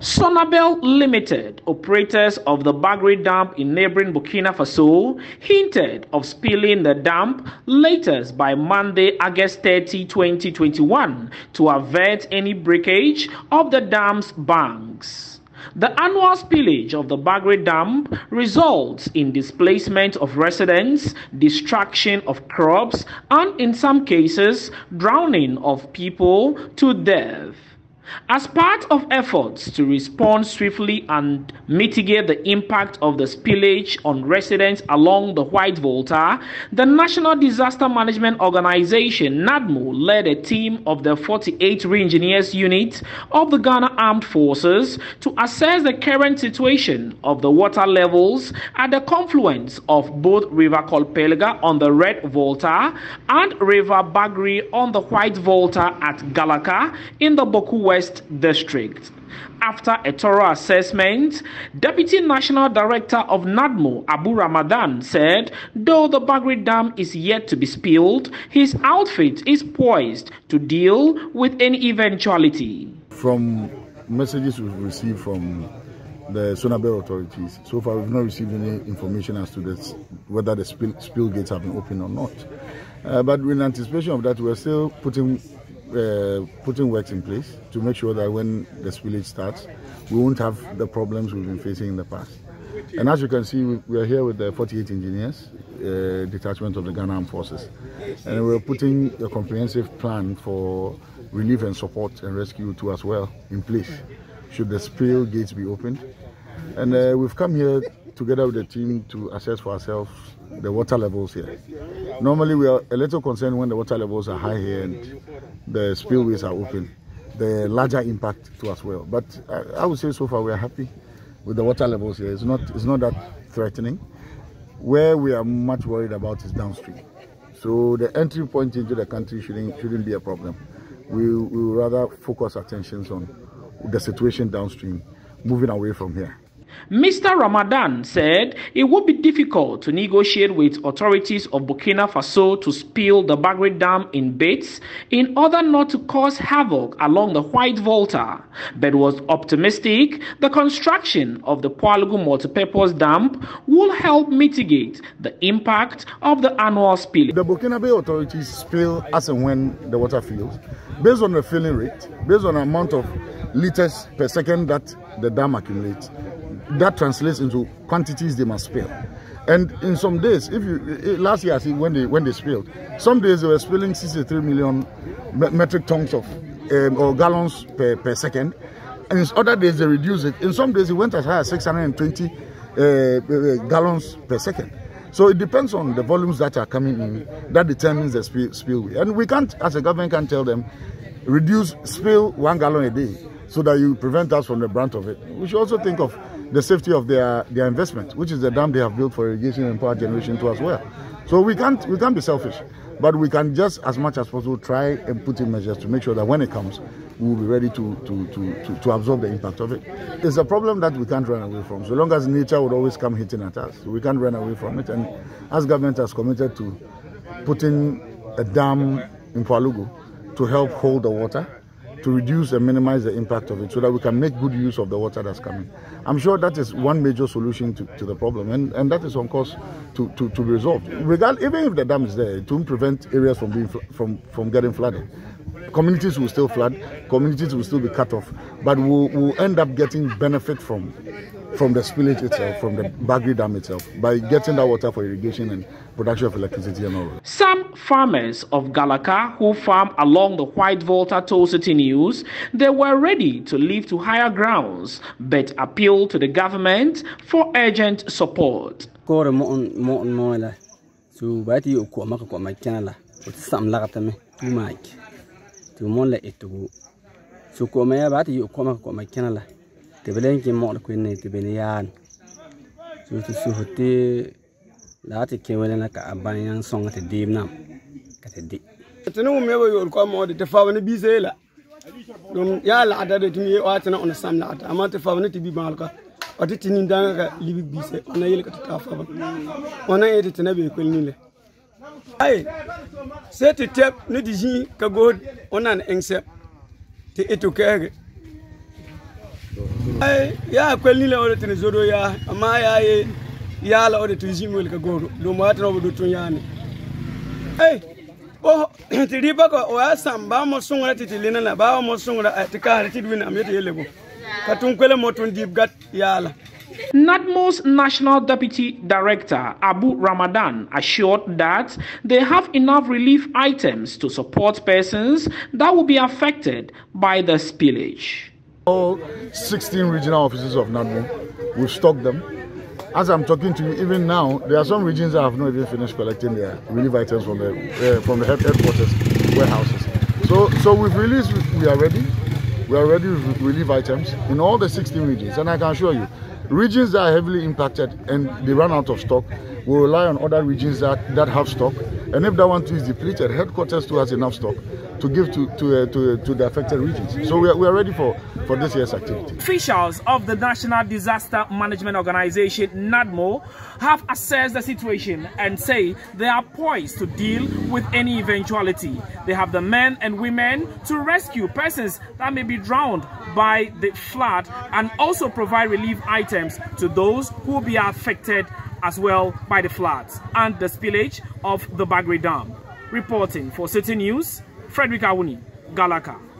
Sonabel Limited, operators of the Bagre Dam in neighboring Burkina Faso, hinted of spilling the dam latest by Monday, August 30, 2021, to avert any breakage of the dam's banks. The annual spillage of the Bagre Dam results in displacement of residents, destruction of crops, and in some cases, drowning of people to death. As part of efforts to respond swiftly and mitigate the impact of the spillage on residents along the White Volta, the National Disaster Management Organization NADMO led a team of the 48 Re-Engineers Unit of the Ghana Armed Forces to assess the current situation of the water levels at the confluence of both River Kolpelga on the Red Volta and River Bagri on the White Volta at Galaka in the Bawku West District. After a thorough assessment, Deputy National Director of NADMO, Abu Ramadan, said though the Bagre Dam is yet to be spilled, his outfit is poised to deal with any eventuality. From messages we've received from the Sonabel authorities, so far we've not received any information as to this, whether the spill, spill gates have been opened or not. Uh, but in anticipation of that, we're still putting uh, putting works in place to make sure that when the spillage starts, we won't have the problems we've been facing in the past. And as you can see, we are here with the 48 engineers, uh, detachment of the Ghana Armed Forces. And we're putting a comprehensive plan for relief and support and rescue too as well in place, should the spill gates be opened. And uh, we've come here together with the team to assess for ourselves the water levels here. Normally, we are a little concerned when the water levels are high here and the spillways are open. The larger impact to as well. But I, I would say so far we are happy with the water levels here. It's not it's not that threatening. Where we are much worried about is downstream. So the entry point into the country shouldn't shouldn't be a problem. We we will rather focus attentions on the situation downstream, moving away from here. Mr. Ramadan said it would be difficult to negotiate with authorities of Burkina Faso to spill the Bagri Dam in bits in order not to cause havoc along the White Volta, but was optimistic the construction of the Poalugu multipurpose dam will help mitigate the impact of the annual spill. The Burkina Faso authorities spill as and when the water fills, based on the filling rate, based on the amount of liters per second that the dam accumulates that translates into quantities they must spill. And in some days, if you last year, see when they when they spilled, some days they were spilling 63 million metric tons of um, or gallons per, per second, and in other days they reduced it. In some days it went as high as 620 uh, gallons per second. So it depends on the volumes that are coming in that determines the spill, spillway. And we can't, as a government, can tell them reduce spill one gallon a day so that you prevent us from the brunt of it. We should also think of the safety of their, their investment, which is the dam they have built for irrigation and power generation too as well. So we can't we can't be selfish, but we can just as much as possible try and put in measures to make sure that when it comes, we will be ready to to, to, to, to absorb the impact of it. It's a problem that we can't run away from. So long as nature would always come hitting at us, we can't run away from it. And as government has committed to putting a dam in Pwalugu to help hold the water, to reduce and minimize the impact of it so that we can make good use of the water that's coming. I'm sure that is one major solution to, to the problem and, and that is on course to, to, to be resolved. Regard, even if the dam is there, won't prevent areas from, being, from, from getting flooded. Communities will still flood, communities will still be cut off, but we'll, we'll end up getting benefit from from the spillage itself, from the Bagre Dam itself, by getting that water for irrigation and production of electricity and all. Some farmers of Galaka who farm along the White Volta told Citi News they were ready to leave to higher grounds, but appealed to the government for urgent support. Kore mo'on mo'on mo'la. So ko maka ko makana la. O sam la gata me tu mak. Tu mon la etugo. So ko me ko maka ko tibelen ki mok kuin ni tibeni yan su tu su ti la ti kewele na ka a aban yan song ti dim nam ka ti di. Tinu mu mebo yol ko mo de fa wani bi sey la dum ya la da de timi wa tinu on sam la amma ti fa ti bi mal ka. O ti tinin danga ka libi bi sey ona yel ka ti ka fa ba ona yete tinabe ko ni le. Ai sai ti tep ni di ka go onan engse ti itu kege. Ya kwelni la ode tene zodo ya amma ya ye ya la ode tun jimi ka godo do tun yani eh o ti riba ko o asam ba mo sungura ti tilina na mo sungura ti ka ti dwina am yete yelego ka tun kwele mo tun dib gat yala NADMO's National Deputy Director Abu Ramadan assured that they have enough relief items to support persons that will be affected by the spillage. All 16 regional offices of NADMO, we've stocked them. As I'm talking to you, even now, there are some regions that have not even finished collecting their relief items from the uh, from the headquarters warehouses. So, so we've released. We are ready. We are ready with relief items in all the 16 regions, and I can assure you, Regions that are heavily impacted and they run out of stock will rely on other regions that, that have stock. And if that one too is depleted, headquarters too has enough stock to give to to, uh, to, to the affected regions. So we are, we are ready for, for this year's activity. Officials of the National Disaster Management Organization, NADMO, have assessed the situation and say they are poised to deal with any eventuality. They have the men and women to rescue persons that may be drowned by the flood and also provide relief items to those who will be affected as well by the floods and the spillage of the Bagre Dam. Reporting for Citi News, Frederick Awuni, Galaka.